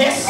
Yes.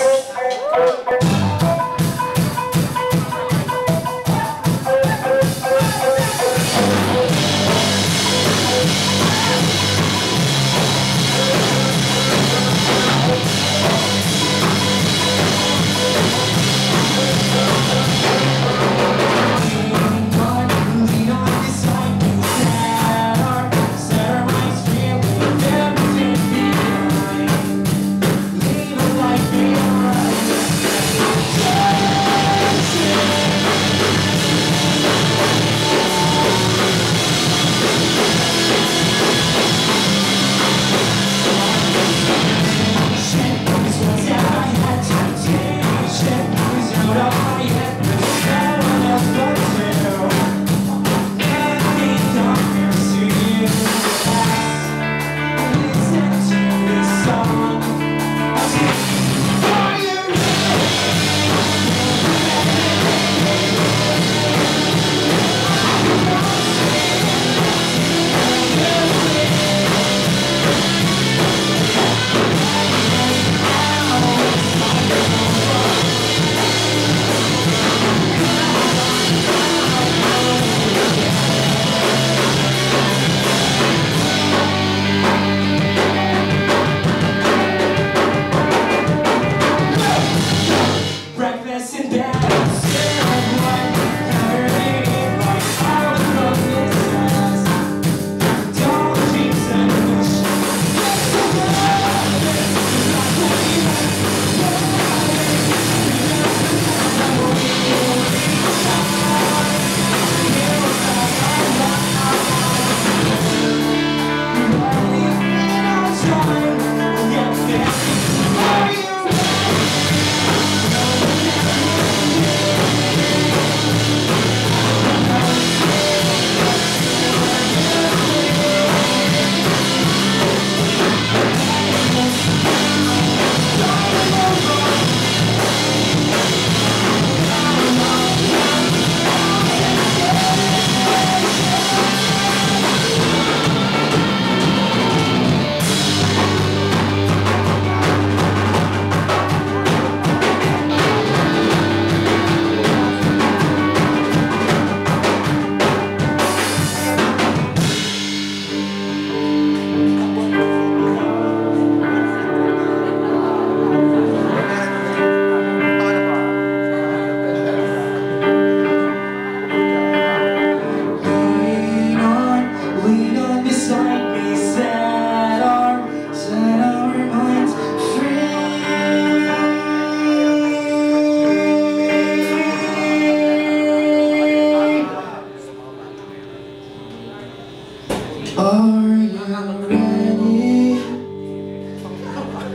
Are you ready?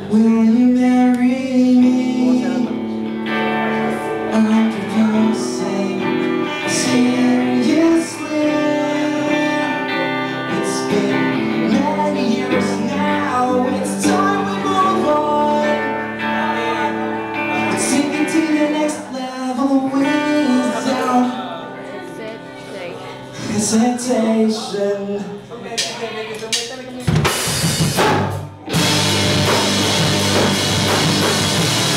Will you marry me? I'm proposing seriously. It's been many years now. It's time we move on. We're taking to the next level. Wings down. Hesitation. Thank you.